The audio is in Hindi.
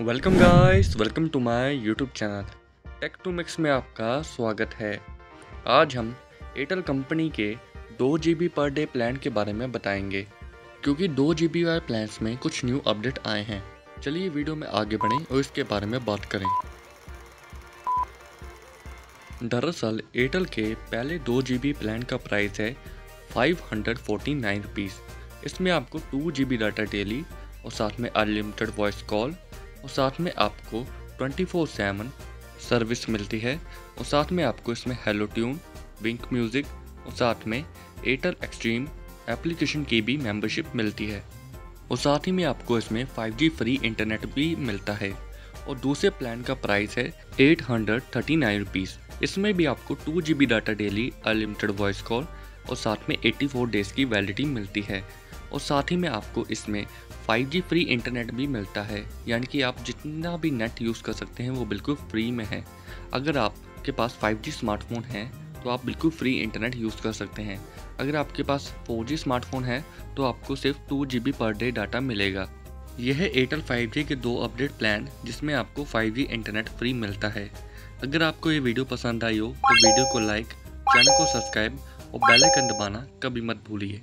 Welcome guys welcome to my YouTube channel tech to mix में आपका स्वागत है। आज हम एयरटेल कंपनी के दो जी पर डे प्लान के बारे में बताएँगे। क्योंकि दो जी बी वाले प्लान्स में कुछ न्यू अपडेट आए हैं। चलिए वीडियो में आगे बढ़ें और इसके बारे में बात करें। दरअसल एयरटेल के पहले दो जी प्लान का प्राइस है five hundred forty nine rupees इसमें आपको टू जी डाटा डेली और साथ में अनलिमिटेड वॉइस कॉल और साथ में आपको 24 फोर सेवन सर्विस मिलती है। और साथ में आपको इसमें हेलो ट्यून विंक म्यूज़िक और साथ में एयरटेल एक्सट्रीम एप्लीकेशन की भी मेंबरशिप मिलती है। और साथ ही में आपको इसमें 5G फ्री इंटरनेट भी मिलता है। और दूसरे प्लान का प्राइस है eight hundred thirty nine rupees इसमें भी आपको two G B data daily unlimited voice call और साथ में 84 डेज़ की वैलिडिटी मिलती है। और साथ ही में आपको इसमें 5G फ्री इंटरनेट भी मिलता है। यानी कि आप जितना भी नेट यूज़ कर सकते हैं, वो बिल्कुल फ्री में है। अगर आपके पास 5G स्मार्टफ़ोन है तो आप बिल्कुल फ्री इंटरनेट यूज़ कर सकते हैं। अगर आपके पास 4G स्मार्टफ़ोन है तो आपको सिर्फ़ to ji per day data मिलेगा। यह एयरटेल 5G के दो अपडेट प्लान जिसमें आपको 5G इंटरनेट फ्री मिलता है। अगर आपको ये वीडियो पसंद आई हो तो वीडियो को लाइक चैनल को सब्सक्राइब और बेल आइकन दबाना कभी मत भूलिए।